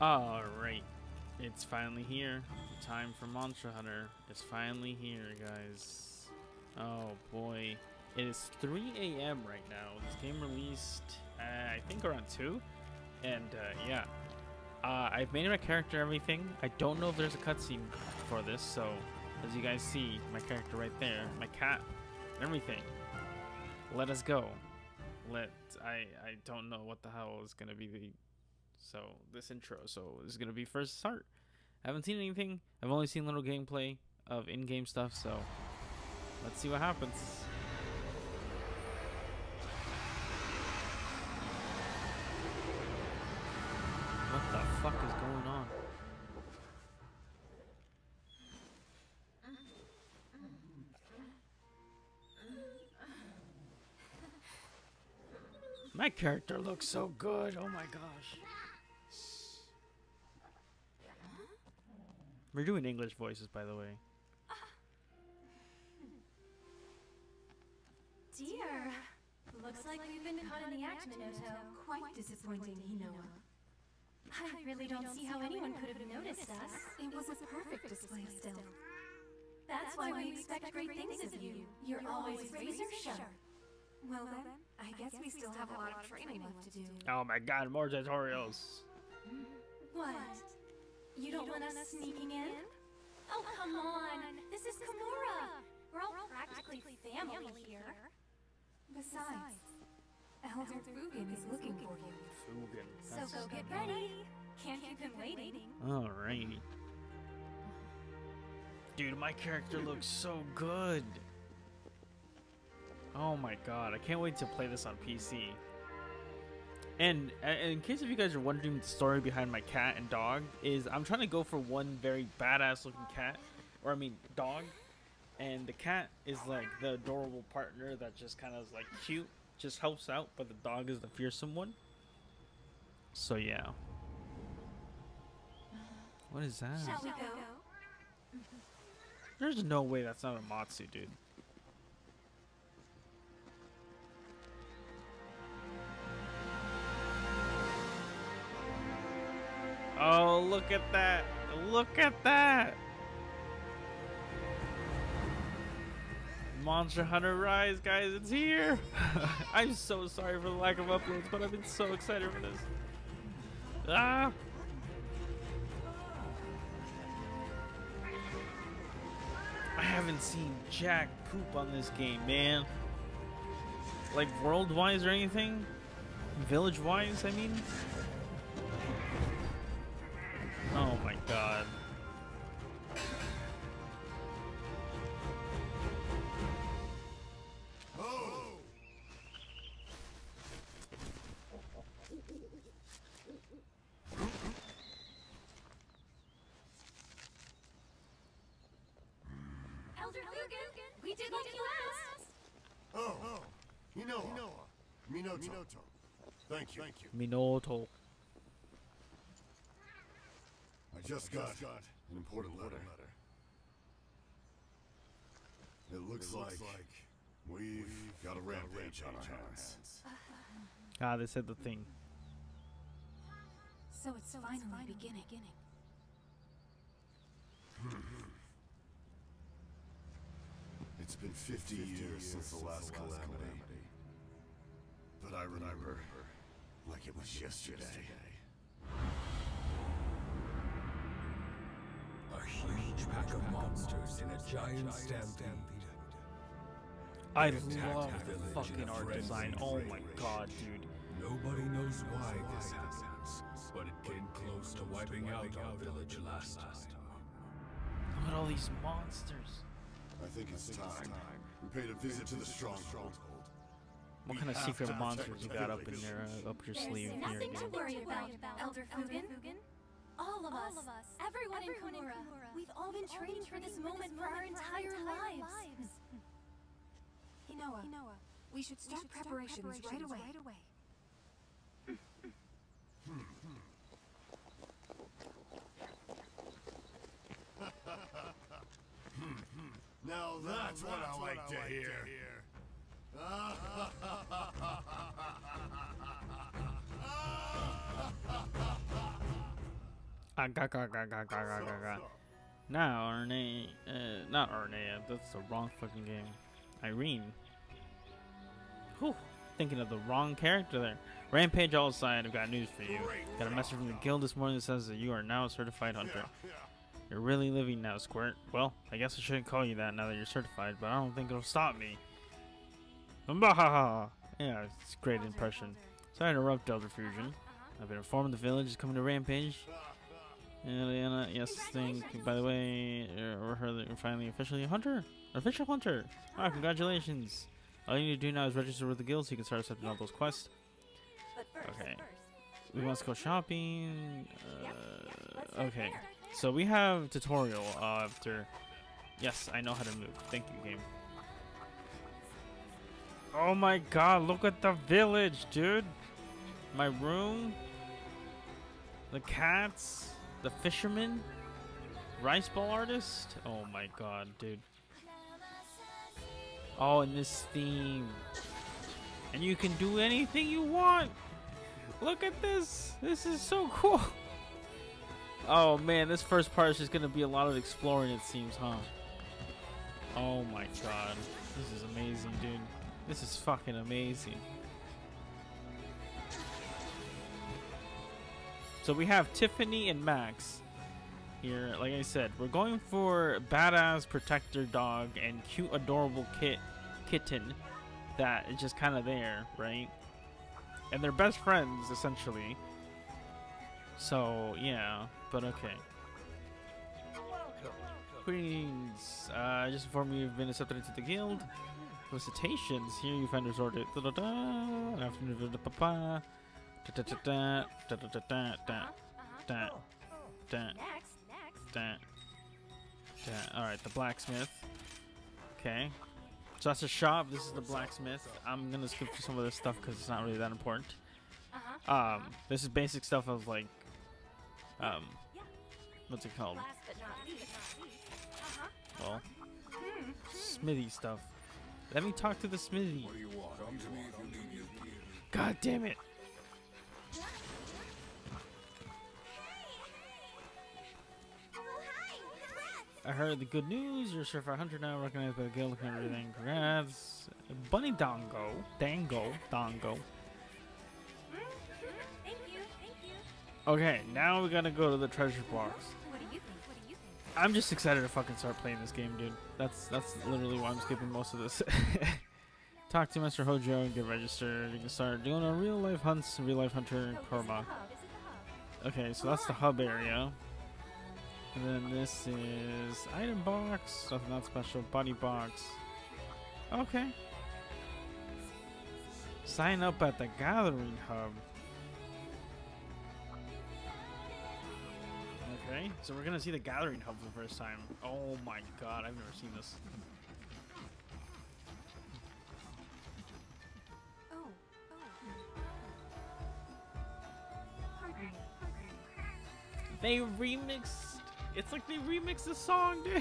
Alright, it's finally here. The time for Monster Hunter is finally here, guys. Oh boy. It is 3 a.m. right now. This game released, uh, I think, around 2. And uh, yeah, uh, I've made my character everything. I don't know if there's a cutscene for this, so as you guys see, my character right there, my cat, everything. Let us go. Let I I don't know what the hell is gonna be the so this intro. So this is gonna be first start. I haven't seen anything. I've only seen little gameplay of in-game stuff. So let's see what happens. What the fuck is going on? My character looks so good. Oh my gosh. We're doing English voices, by the way. Dear, looks like we've been caught in the act, Minoto. Quite disappointing, Hinoa. I really don't see how anyone could have noticed us. It was a perfect display of stealth. That's why we expect great things of you. You're always razor sharp. Well then, I guess we still have a lot of training left to do. Oh my god, more tutorials. What? You don't want us sneaking in? Oh, come on. This is Kamura. We're all practically family here. Besides, Elder Fugen is looking for you. Fugen. So go get ready. Can't keep him waiting. Alrighty. Dude, my character looks so good. Oh my god, I can't wait to play this on PC. And uh, in case if you guys are wondering the story behind my cat and dog is I'm trying to go for one very badass looking cat, or I mean dog, and the cat is like the adorable partner that just kind of is like cute, just helps out, but the dog is the fearsome one. So yeah. What is that? Shall we go? There's no way that's not a Matsu, dude. Oh, look at that! Look at that! Monster Hunter Rise, guys, it's here! I'm so sorry for the lack of uploads, but I've been so excited for this. Ah! I haven't seen Jack poop on this game, man. Like world-wise or anything? Village-wise, I mean? Oh god. Elder Fugen, we did like you asked. Oh, oh, Minoa. Minoa. Minoto. Thank you. Thank you. Minoto. I just got an important letter. It looks like we've got a rampage on our hands. Ah, they said the thing. So it's finally beginning. It's been 50 years since the last calamity. But I remember like it was yesterday. A pack of monsters in a giant stampede. I Attacked love the the village in fucking art design. Oh my god, dude. Nobody knows why this happens, but it came close to wiping out our village last time. Look at all these monsters. I think it's time we paid a visit to the stronghold. What We kind of secret monsters protect you got up in village. there, uh, up your There's sleeve here, nothing to worry about, Elder Fugen. All of us, everyone, in Kamura, we've all been training for this moment for our entire lives. Hinoa, we should start preparations right away. Now that's what I like to hear. Ah, ga, ga, ga, ga, Now, Arne, uh, not Arnea, that's the wrong fucking game. Irene. Whew, thinking of the wrong character there. Rampage all aside, I've got news for you. Got a message from the guild this morning that says that you are now a certified hunter. You're really living now, Squirt. Well, I guess I shouldn't call you that now that you're certified, but I don't think it'll stop me. Mbahaha! Yeah, it's a great impression. Sorry to interrupt, Elder Fusion. I've been informed the village is coming to Rampage. And Liana, yes, thing. By the way, uh, we're finally officially a hunter, official hunter. Ah, congratulations! All you need to do now is register with the guild so you can start accepting all those quests. Okay. We must go shopping. Uh, okay, so we have tutorial uh, after. Yes, I know how to move. Thank you, game. Oh my god, look at the village, dude. My room. The cats. The fisherman. Rice ball artist. Oh my god, dude. Oh, and this theme. And you can do anything you want. Look at this. This is so cool. Oh man, this first part is just gonna be a lot of exploring it seems, huh? Oh my god. This is amazing, dude. This is fucking amazing. So we have Tiffany and Max here. Like I said, we're going for badass protector dog and cute adorable kit kitten that is just kind of there, right? And they're best friends essentially. So yeah, but okay. Queens, uh, just you you've been accepted into the guild. Felicitations. Here you find resort da da da. Afternoon da da pa da da da da da da da Uh-huh, da uh-huh. Oh, da Next, next. da da. All right, the blacksmith. Okay. So that's a shop. This is the blacksmith. I'm gonna skip through some of this stuff because it's not really that important. Um, this is basic stuff of like, um, what's it called? Well, smithy stuff. Let me talk to the smithy. God damn you I heard the good news. You're a certified hunter now, recognized by the guild and everything. Congrats, Bunny Dongo, Dango, Dongo. Thank you, thank you. Okay, now we gotta go to the treasure box. What do you think? What do you think? I'm just excited to fucking start playing this game, dude. That's that's literally why I'm skipping most of this. Talk to Mr. Hojo and get registered. You can start doing a real life hunts, real life hunter Oh, is Korma. hub? Is it the hub? Okay, so that's the hub area. And then this is item box, nothing that special, body box. Okay. Sign up at the gathering hub. Okay, so we're gonna see the gathering hub for the first time. Oh my god, I've never seen this. Oh, oh. They remixed. It's like they remixed the song, dude.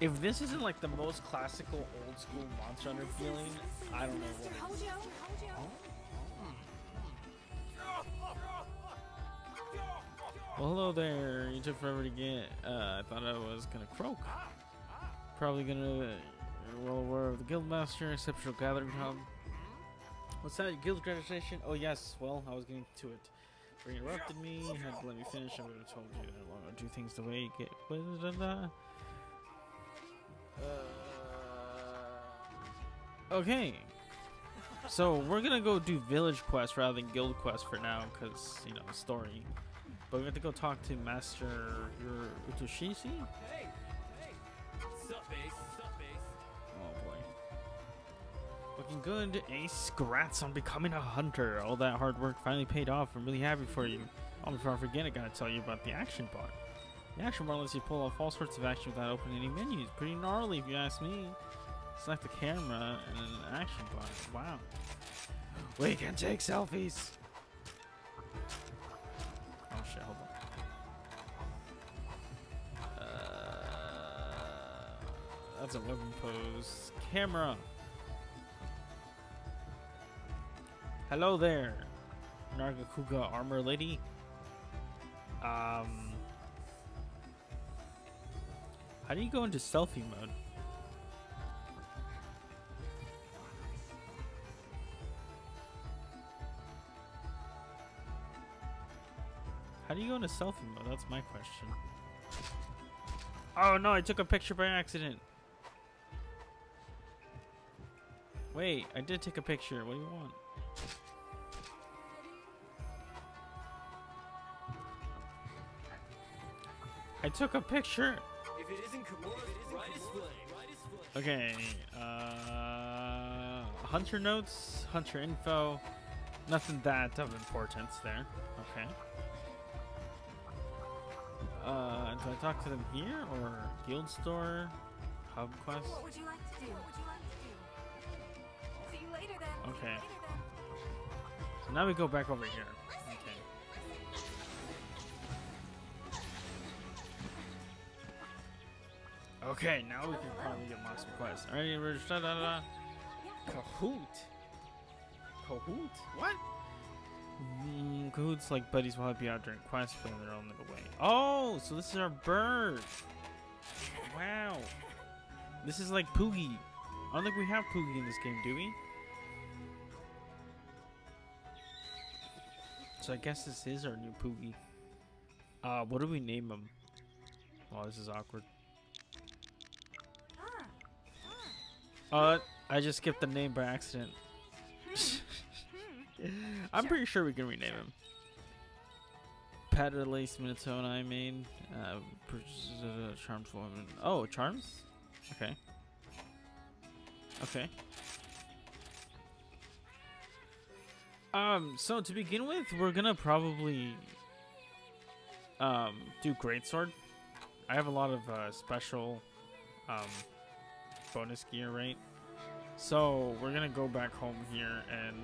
If this isn't like the most classical old school Monster Hunter feeling, I don't know what it is. Well, hello there. You took forever to get. Uh, I thought I was gonna croak. Probably gonna. You're well aware of the Guildmaster Exceptional Gathering Hub. What's that? Guild registration? Oh yes. Well, I was getting to it. You interrupted me. You had to let me finish. I would have told you I want to do things the way you get. Uh, okay. So we're gonna go do village quest rather than guild quest for now, cause you know story. But we have to go talk to Master Ur- Utsushi. Oh Looking good. Ace, congrats on becoming a hunter. All that hard work finally paid off. I'm really happy for you. Oh, before I forget, I gotta tell you about the action bar. The action bar lets you pull off all sorts of action without opening any menus. Pretty gnarly if you ask me. Select the camera and an action bar. Wow. We can take selfies. Oh shit, hold on. Uh, that's a weapon pose. Camera. Hello there, Nargacuga armor lady. Um, how do you go into selfie mode? How do you go into selfie mode? That's my question. Oh no, I took a picture by accident. Wait, I did take a picture. What do you want? Took a picture. If it isn't Kamura, right as flame. Right as. Okay, uh, Hunter notes, Hunter info, nothing that of importance there. Okay. Uh, do I talk to them here or guild store, hub quest? What would you like to do? What would you like to do? See you later then. Okay. Later then. So now we go back over here. Okay. Now we can probably get some quests. Alright, we're da da da. Cohoot. Cohoot? What? Mm, Cohoot's like buddies will help you out during quests, but they're on the way. Oh, so this is our bird. Wow. This is like Poogie. I don't think we have Poogie in this game, do we? So I guess this is our new Poogie. Uh, what do we name him? Oh, this is awkward. Uh, I just skipped the name by accident. I'm pretty sure we can rename him. Padded lace Minotone I made. Uh, uh, charms woman. Oh, charms? Okay. Okay. Um, so to begin with, we're gonna probably um do greatsword. I have a lot of uh, special um bonus gear, right? So we're gonna go back home here and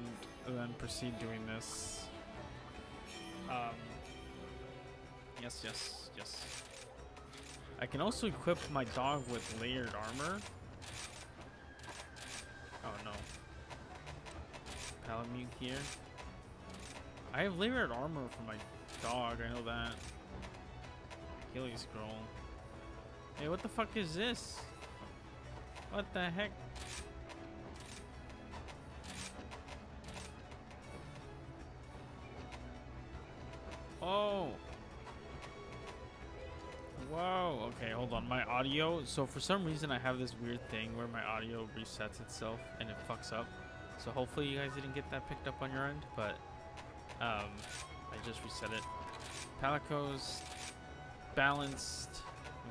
then proceed doing this. Um, yes, yes, yes. I can also equip my dog with layered armor. Oh no. Palamute here. I have layered armor for my dog, I know that. Achilles scroll. Hey, what the fuck is this? What the heck? Oh. Whoa. Okay, hold on. My audio. So for some reason, I have this weird thing where my audio resets itself and it fucks up. So hopefully you guys didn't get that picked up on your end, but um, I just reset it. Palico's balanced.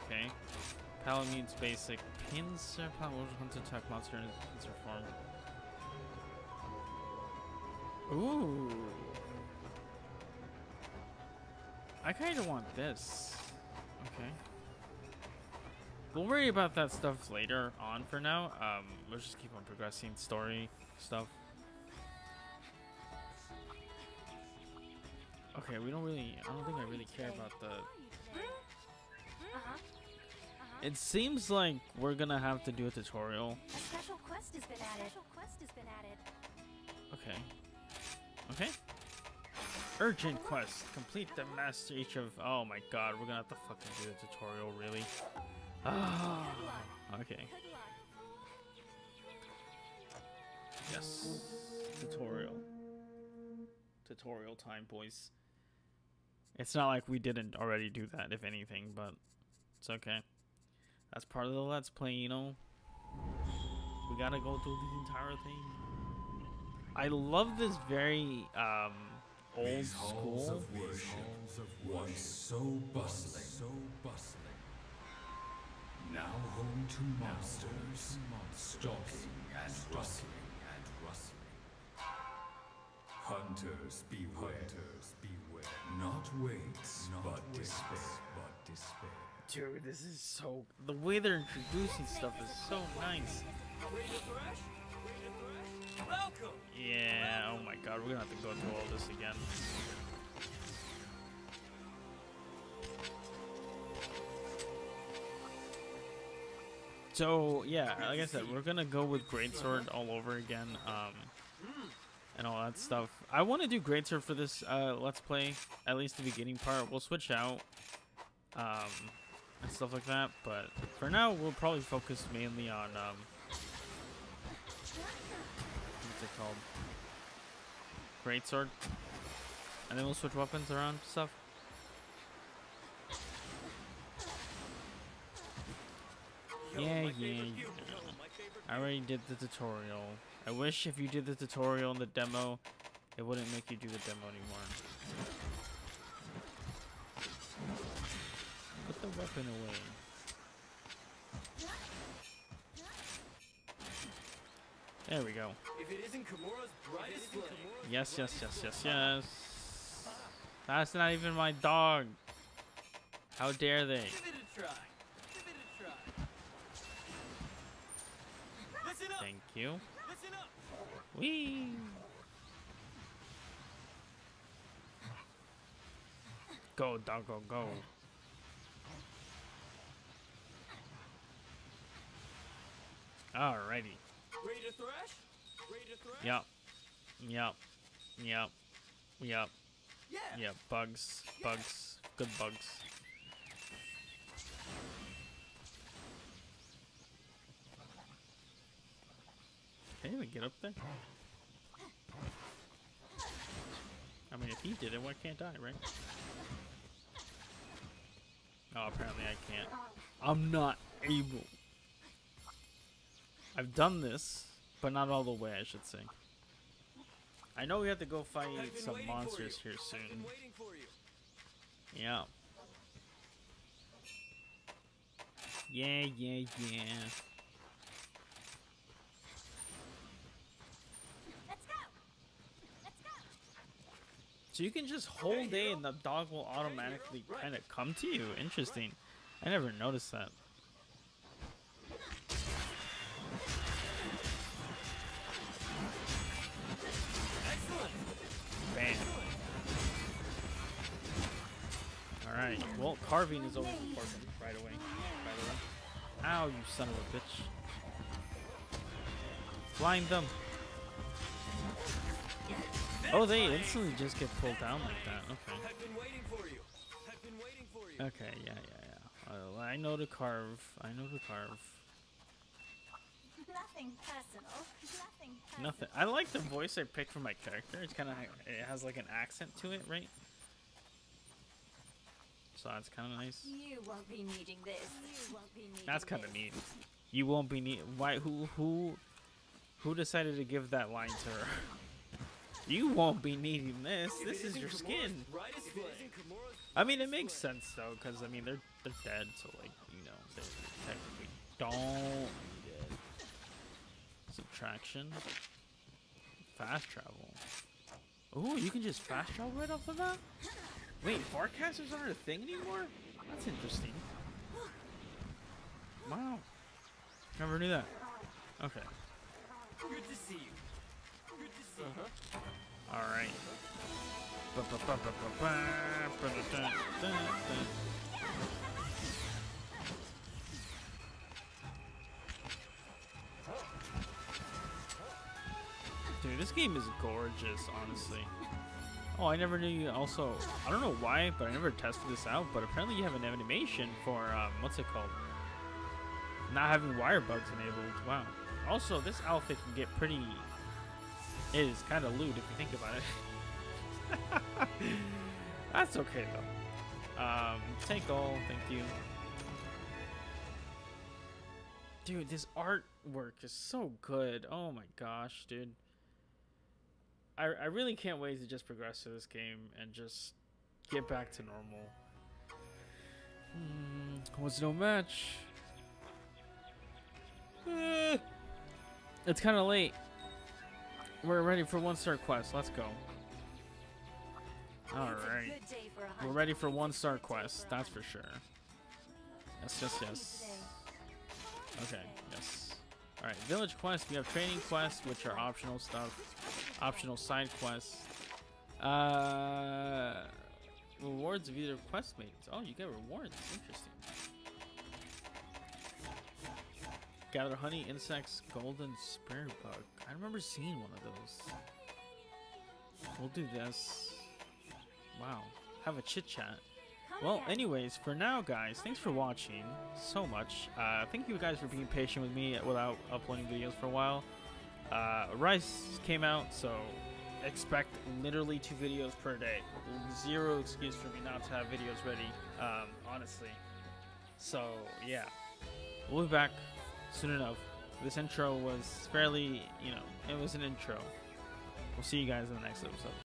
Okay. Palamute's basic. Pins Palamute hunter attack monster in pincer form. Ooh. I kind of want this. Okay. We'll worry about that stuff later on for now. Um, let's just keep on progressing story stuff. Okay, we don't really, I don't think I really care about the. It seems like we're gonna have to do a tutorial. A special quest has been added. Quest has been added. Okay. Okay. Urgent quest. Complete the master each of. Oh my god, we're gonna have to fucking do a tutorial, really. Ah. Okay. Yes. Tutorial. Tutorial time, boys. It's not like we didn't already do that, if anything, but it's okay. That's part of the let's play, you know. We gotta go through the entire thing. I love this very um old These halls school. of worship, once so bustling, so bustling. Now home to monsters, stalking and rustling and rustling. Hunters beware, hunters beware. Not weights, but despair, but despair. Dude, this is so the way they're introducing stuff is so nice. Yeah, oh my god, we're gonna have to go through all this again. So yeah, like I said, we're gonna go with greatsword all over again. Um, and all that stuff. I want to do Great Sword for this uh, Let's Play, at least the beginning part. We'll switch out um, and stuff like that, but for now, we'll probably focus mainly on um, what's it called? Great Sword, and then we'll switch weapons around and stuff. Yeah, yeah, yeah. fuel. Yo, my favorite I already did the tutorial. I wish if you did the tutorial and the demo, it wouldn't make you do the demo anymore. The weapon away. There we go. If it isn't Kamura's brightest flame. Yes, yes, yes, yes, yes. That's not even my dog. How dare they? Give it a try. Give it a try. Listen up. Thank you. Listen up. Whee! Go, doggo, go. Alrighty. Ready to thrash? Ready to thrash? Yep. Yep. Yep. Yep. Yeah. Yep. Bugs. Bugs. Good bugs. Can we get up there? I mean, if he did it, why can't I, right? Oh, apparently I can't. I'm not able. I've done this, but not all the way, I should say. I know we have to go fight some monsters here soon. been waiting for you. Yeah. Yeah, yeah, yeah. Let's go. Let's go. So you can just hold A and the dog will automatically kind of come to you. Interesting. I never noticed that. Alright, well, carving is always important right away. By the way. Ow, you son of a bitch. Blind them. Oh, they instantly just get pulled down like that. Okay. I've been waiting for you. I've been waiting for you. Okay, yeah, yeah, yeah. Well, I know to carve. I know to carve. Nothing personal. Nothing personal. Nothing. I like the voice I picked for my character. It's kind of it has like an accent to it, right? So that's kind of nice. You won't be needing this. You won't be needing That's kind of neat. You won't be need. Why? Who? Who? Who decided to give that line to her? You won't be needing this. If this isn't your skin. brightest If it flame. isn't I mean, it makes sense though, because I mean they're they're dead, so like you know they technically don't be dead. Subtraction. Fast travel. Oh, you can just fast travel right off the bat. Wait, forecasters aren't a thing anymore. That's interesting. Wow. Never knew that. Okay. Good to see you. Good to see you. Uh-huh. All right. Dude, this game is gorgeous, honestly. Oh, I never knew you also. I don't know why, but I never tested this out. But apparently, you have an animation for um, what's it called? Not having wire bugs enabled. Wow. Also, this outfit can get pretty. It is kind of lewd if you think about it. That's okay though. Um, take all, thank you. Dude, this artwork is so good. Oh my gosh, dude. I, I really can't wait to just progress to this game and just get back to normal. Hmm, was no match. Eh, it's kind of late. We're ready for one star quest. Let's go. All It's a right. good day for a We're ready for one star quest, that's for sure. Yes, yes, yes. Okay, yes. Alright, village quest, we have training quests, which are optional stuff. Optional side quests. Uh rewards of either quest mates. Oh, you get rewards. Interesting. Gather honey, insects, golden spirit bug. I remember seeing one of those. we'll do this. Wow, have a chit chat. Well, anyways, for now, guys, thanks for watching so much. Uh, thank you guys for being patient with me without uploading videos for a while. Uh, Rise came out, so expect literally two videos per day. Zero excuse for me not to have videos ready, um, honestly. So, yeah. We'll be back soon enough. This intro was fairly, you know, it was an intro. We'll see you guys in the next episode.